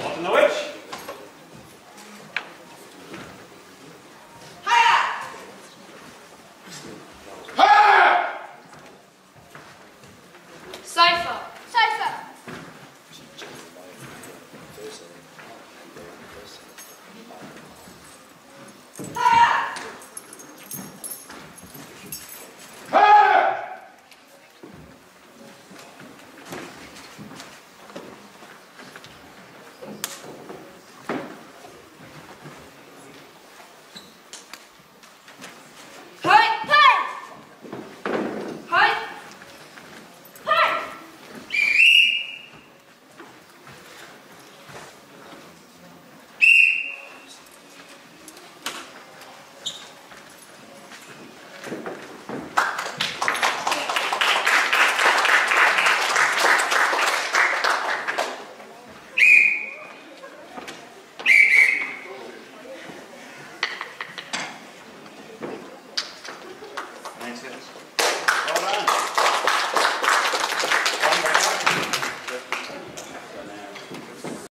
Walton the Witch. Cypher. Cypher. Olá.